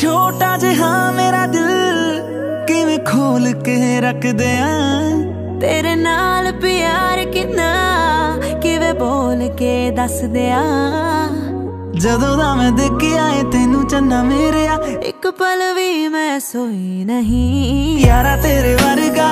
ਛੋਟਾ ਜਿਹਾ ਮੇਰਾ ਦਿਲ ਕਿਵੇਂ ਖੋਲ ਕੇ ਰੱਖਦੇ ਆ ਤੇਰੇ ਨਾਲ ਪਿਆਰ ਕਿੰਨਾ, ਕਿਵੇਂ ਬੋਲ ਕੇ ਦੱਸਦੇ ਆ ਜਦੋਂ ਦਾ ਮੈਂ ਦੇਖਿਆ ਏ ਤੈਨੂੰ ਚੰਨਾ ਮੇਰਿਆ, ਇੱਕ ਪਲ ਵੀ ਮੈਂ ਸੋਈ ਨਹੀਂ। ਯਾਰਾ ਤੇਰੇ ਵਰਗਾ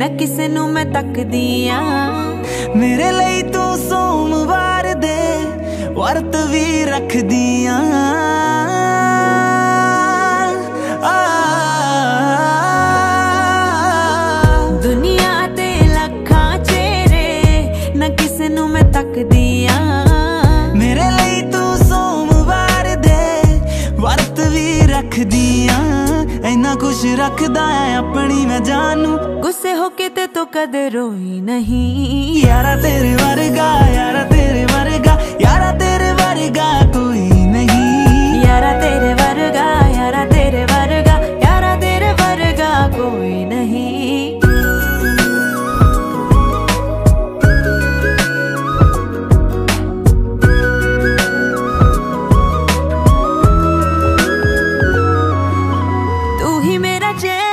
ਨਾ ਕਿਸੇ ਨੂੰ ਮੈਂ ਤੱਕਦੀ ਆ। ਮੇਰੇ ਲਈ ਤੂੰ ਸੋਮਵਾਰ ਦੇ ਵਰਤ ਵੀ ਰੱਖਦੀ ਆਂ। ਆ। ਦੁਨੀਆ ਤੇ ਲੱਖਾਂ ਚਿਹਰੇ, ਨਾ ਕਿਸੇ ਨੂੰ ਮੈਂ ਤੱਕਦੀ ਆ। ਮੇਰੇ ਲਈ ਤੂੰ ਸੋਮਵਾਰ ਦੇ ਵਰਤ ਵੀ ਰੱਖਦੀ ਆਂ। ਇੰਨਾ ਕੁਛ ਰੱਖਦਾ ਆਂ ਆਪਣੀ ਮੈਂ ਜਾਨ ਨੂੰ। ਗੁੱਸੇ ਹੋ ਕੇ ਤੇ ਤੂੰ ਕਦੇ ਰੋਈ ਨਹੀਂ। ਯਾਰਾ ਤੇਰੇ ਵਰਗਾ Trên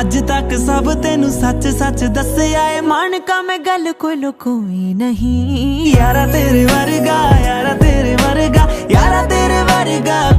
ਅੱਜ ਤੱਕ ਸਭ ਤੈਨੂੰ ਸੱਚ ਸੱਚ ਦੱਸਿਆ ਏ। ਮਨ ਕਾ ਮੈਂ ਗੱਲ ਕੋਈ ਲੁਕੋਈ ਨਹੀਂ। ਯਾਰਾ ਤੇਰੇ ਵਰਗਾ, ਯਾਰਾ ਤੇਰੇ ਵਰਗਾ, ਯਾਰਾ ਤੇਰੇ ਵਰਗਾ